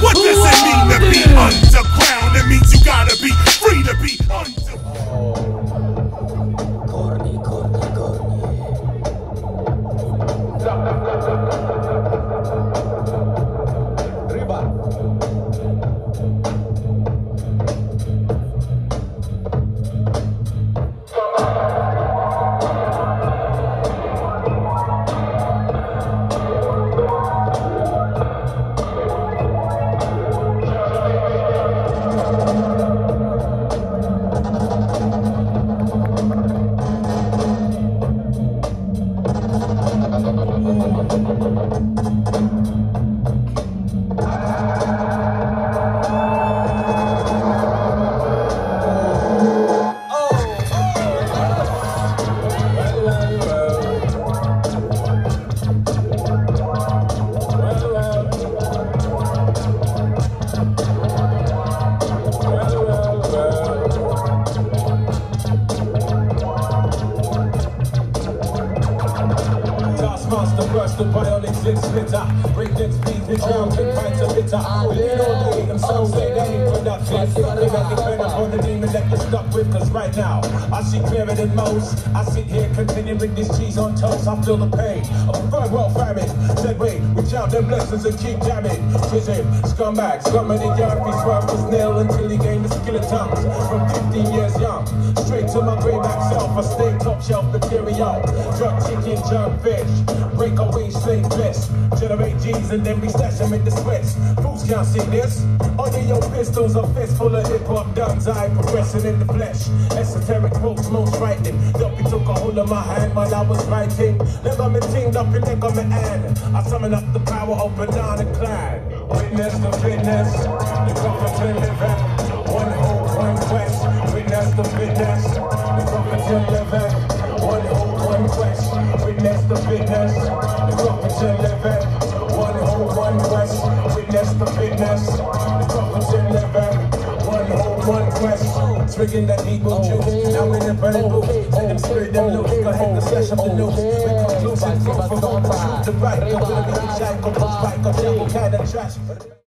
What does it mean to be underground? It means you gotta be free to be underground. Taskmaster burst the bionic slit splitter. Breakneck speed, the drown, ten pints of bitter. We ah, need all day, and some say they ain't productive. They make it depend upon the demon that you're stuck with. Cause right now, I see clearer than most. I sit here continuing with this cheese on toast. I feel the pain of a third world famine. Said wait, reach out them blessings and keep jamming. Chism, scumbag, scum the yard. We swerve was nil until he gained the skill of tongues. From I stay top shelf material. Drug chicken, junk fish. Break away, slave bliss. Generate G's and then we stash them in the Swiss. Fools can't see this. Under your pistols, a fist full of hip hop duns. I progressing in the flesh. Esoteric quotes, most frightening. Duppy took a hold of my hand while I was writing. Me teamed up and leg on me hand. I summon up the power of Banana Klan. Witness the fitness. Tricking that equal juice. Now in the burning booth. Let them spirit them loose. Go ahead and slash up the news. We conclusive proof of the truth. The right. Go to the shine. Go push back. Go of trash.